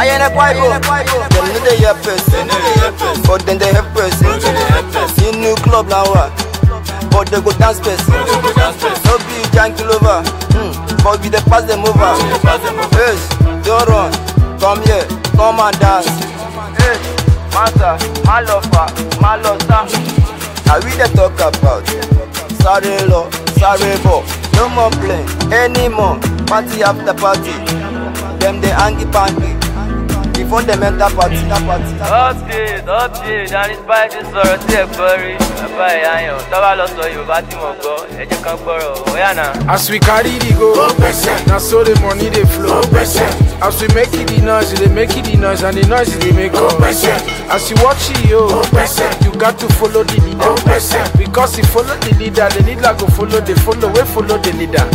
in a Bible. Them know they hear person, but then they have person. In new club now, what? But they go dance person. No be janky lover, hmm. but we dey pass them over. Yes, don't run, come here, come and dance. Hey, master, my lover, my lover. Now we dey talk about sorry law, sorry ball. No more play anymore. Party after party. Them dey hangy pangy. Before them enter party, enter party. enter party. update update and it's by ti sọ̀rọ̀ tí ẹ gbọ́ rí bàbá ìyá yàn tọ́ba lọ sọ yorùbá tí mo gbọ́ ẹ jẹ́ kan gbọ́rọ̀ òyà náà. As we carry the go, now so the money they flow. As we make it the noise, they make it the noise, and the noise they make up. As you watch it, yo, you got to follow the leader. Because if follow the leader, the leader go follow the follow, we follow the leader.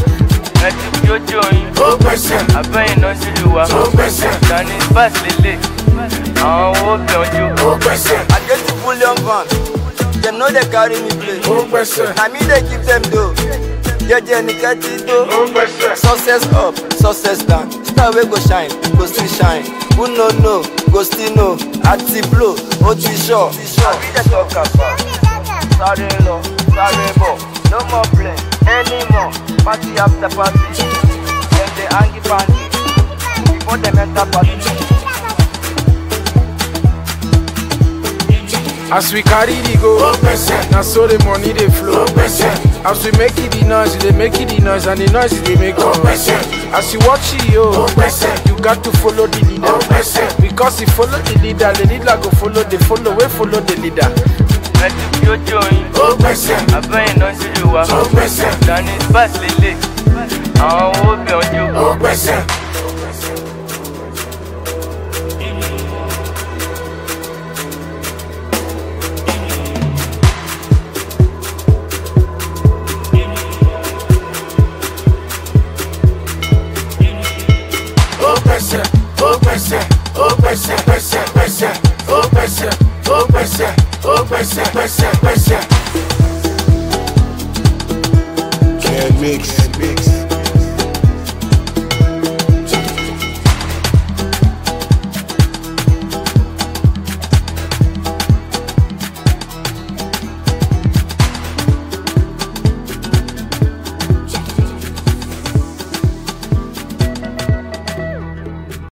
ẹtí jójó yín tó pèsè abẹ́yìn náà ṣílù wa. Tó pèsè dání bàs lélẹ̀ àwọn owó gbẹ̀ọ́jú tó pèsè. I get to full young man dem no dey carry me play. Tó pèsè na me dey give dem dough. Jẹjẹ nìkan ti tó. Tó pèsè. success up success down. Star wey go shine go still shine. Who no know go still know. Àti blow ó ti sọ. àbí jẹ́ sọ̀kà pa sáré lọ sáré bọ̀. No more play any. After party. Hangy pangy. Before enter party. As we carry the go, now so the money they flow. As we make it the noise, they make it the noise, and the noise they make up. As you watch it, yo, you got to follow the leader. Because if follow the leader, the leader go follow the follow, we follow the leader. Ẹ ti jójó yín abẹ́yìn náà sì lù wá dání báàsì lélẹ̀ àwọn owó bẹ̀ ojú. Can't mix.